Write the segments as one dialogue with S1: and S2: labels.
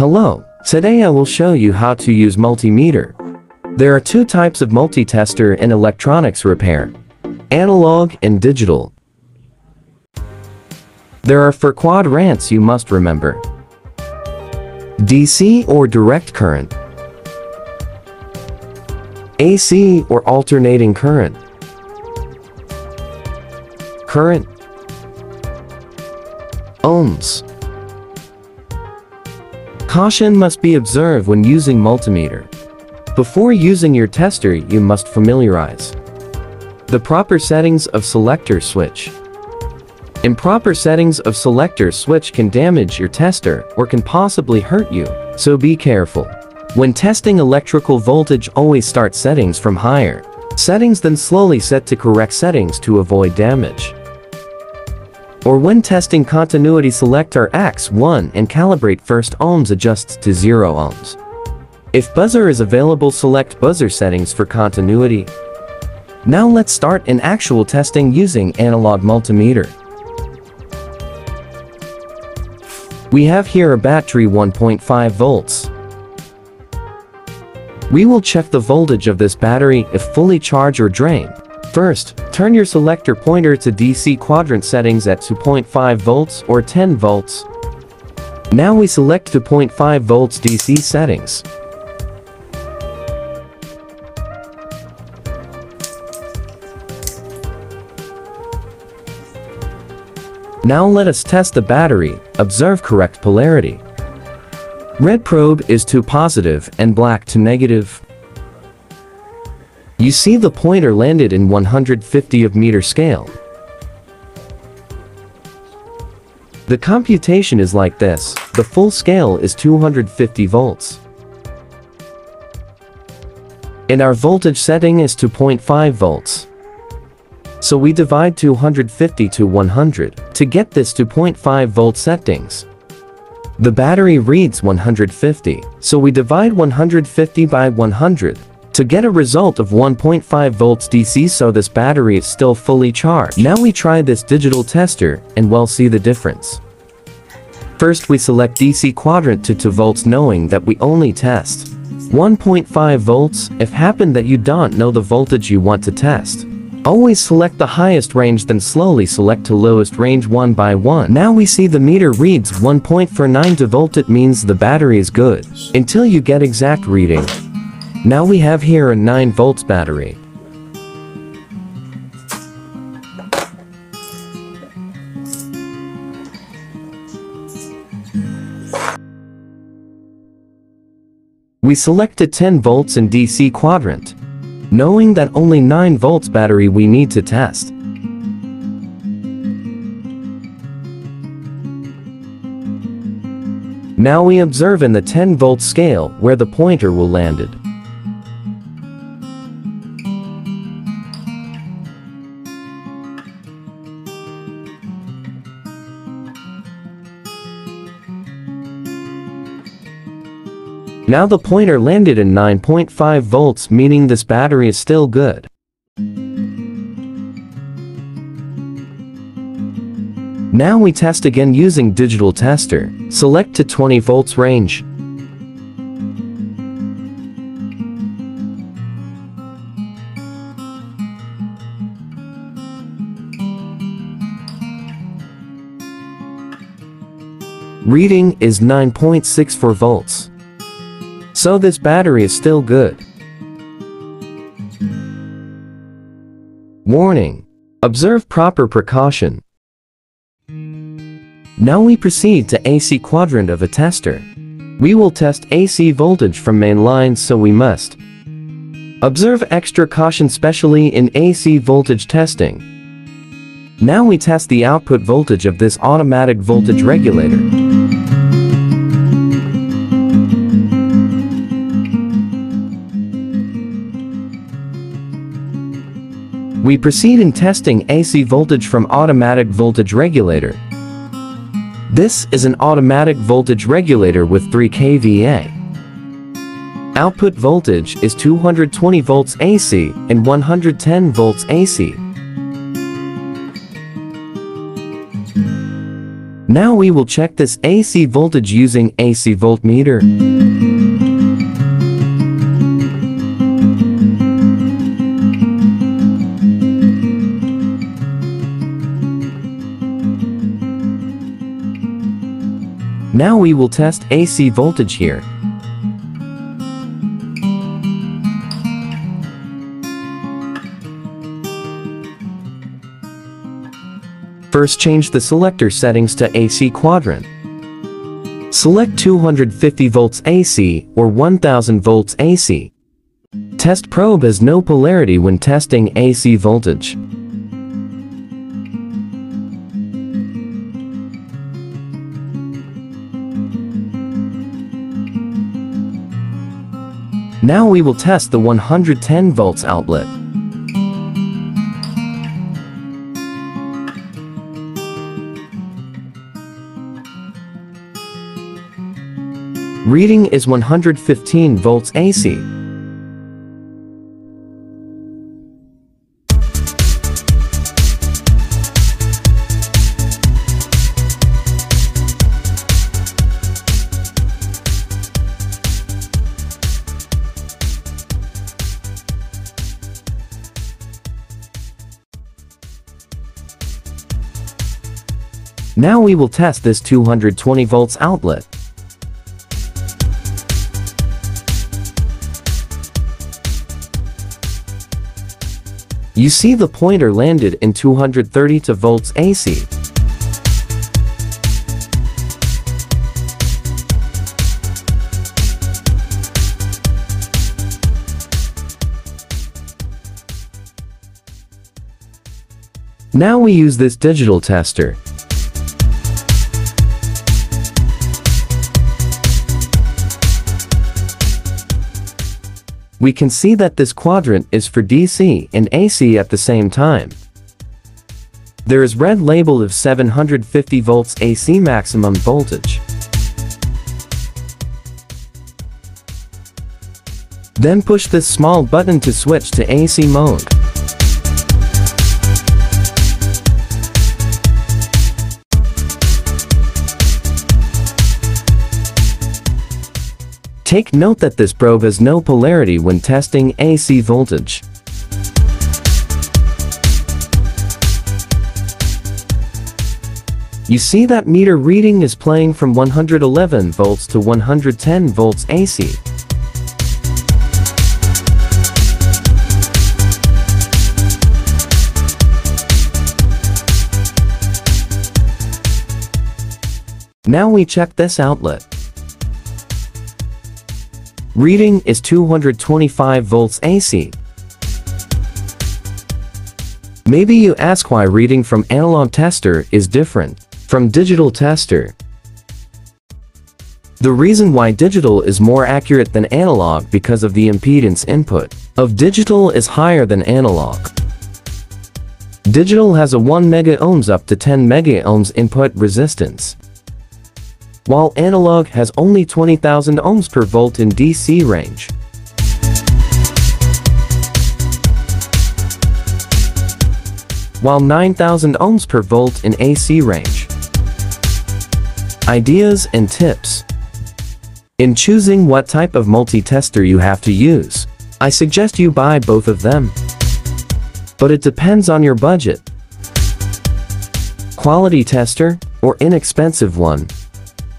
S1: Hello, today I will show you how to use multimeter. There are two types of multitester in electronics repair. Analog and digital. There are four quadrants you must remember. DC or direct current. AC or alternating current. Current. Ohms. Caution must be observed when using multimeter. Before using your tester you must familiarize the proper settings of selector switch. Improper settings of selector switch can damage your tester or can possibly hurt you, so be careful. When testing electrical voltage always start settings from higher settings then slowly set to correct settings to avoid damage. Or when testing continuity select our RX1 and calibrate first ohms adjusts to 0 ohms. If buzzer is available select buzzer settings for continuity. Now let's start an actual testing using analog multimeter. We have here a battery 1.5 volts. We will check the voltage of this battery if fully charged or drained. First, turn your selector pointer to DC quadrant settings at 2.5 volts or 10 volts. Now we select 2.5 volts DC settings. Now let us test the battery, observe correct polarity. Red probe is to positive and black to negative. You see the pointer landed in 150 of meter scale. The computation is like this, the full scale is 250 volts. And our voltage setting is 2.5 volts. So we divide 250 to 100 to get this 2.5 volt settings. The battery reads 150, so we divide 150 by 100 to get a result of 1.5 volts DC so this battery is still fully charged. Now we try this digital tester and we'll see the difference. First we select DC quadrant to 2 volts knowing that we only test 1.5 volts if happen that you don't know the voltage you want to test. Always select the highest range then slowly select to lowest range one by one. Now we see the meter reads 1.49 volt it means the battery is good. Until you get exact reading. Now we have here a 9 volts battery. We selected 10 volts in DC quadrant, knowing that only 9 volts battery we need to test. Now we observe in the 10 volt scale where the pointer will landed. Now the pointer landed in 9.5 volts meaning this battery is still good. Now we test again using digital tester. Select to 20 volts range. Reading is 9.64 volts. So this battery is still good. Warning. Observe proper precaution. Now we proceed to AC quadrant of a tester. We will test AC voltage from main lines so we must observe extra caution specially in AC voltage testing. Now we test the output voltage of this automatic voltage regulator. We proceed in testing AC voltage from automatic voltage regulator. This is an automatic voltage regulator with 3 kVA. Output voltage is 220 volts AC and 110 volts AC. Now we will check this AC voltage using AC voltmeter. Now we will test AC voltage here. First change the selector settings to AC quadrant. Select 250 volts AC or 1000 volts AC. Test probe has no polarity when testing AC voltage. Now we will test the 110 volts outlet. Reading is 115 volts AC. Now we will test this 220 volts outlet. You see the pointer landed in 230 to volts AC. Now we use this digital tester. We can see that this quadrant is for DC and AC at the same time. There is red label of 750 volts AC maximum voltage. Then push this small button to switch to AC mode. Take note that this probe has no polarity when testing AC voltage. You see that meter reading is playing from 111 volts to 110 volts AC. Now we check this outlet. Reading is 225 volts AC. Maybe you ask why reading from analog tester is different from digital tester. The reason why digital is more accurate than analog because of the impedance input of digital is higher than analog. Digital has a 1 mega ohms up to 10 mega ohms input resistance while analog has only 20,000 ohms per volt in DC range. While 9,000 ohms per volt in AC range. Ideas and tips. In choosing what type of multi-tester you have to use, I suggest you buy both of them. But it depends on your budget. Quality tester, or inexpensive one,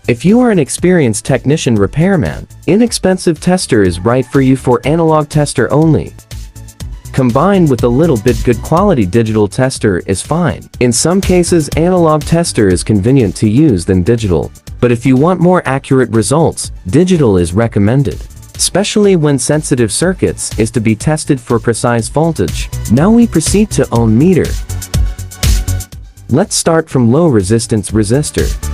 S1: if you are an experienced technician repairman, inexpensive tester is right for you for analog tester only. Combined with a little bit good quality digital tester is fine. In some cases analog tester is convenient to use than digital, but if you want more accurate results, digital is recommended. Especially when sensitive circuits is to be tested for precise voltage. Now we proceed to ohm meter. Let's start from low resistance resistor.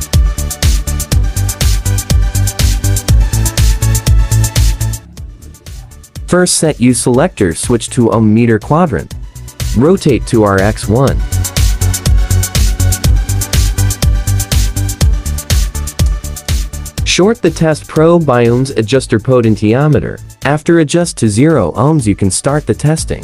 S1: First set U selector switch to ohm meter quadrant. Rotate to RX1. Short the test probe by ohms adjuster potentiometer. After adjust to 0 ohms you can start the testing.